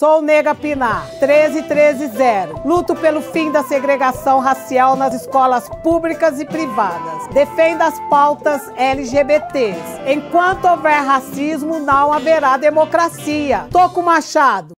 Sou Nega Pinar, 13130. Luto pelo fim da segregação racial nas escolas públicas e privadas. Defendo as pautas LGBTs. Enquanto houver racismo, não haverá democracia. Toco Machado.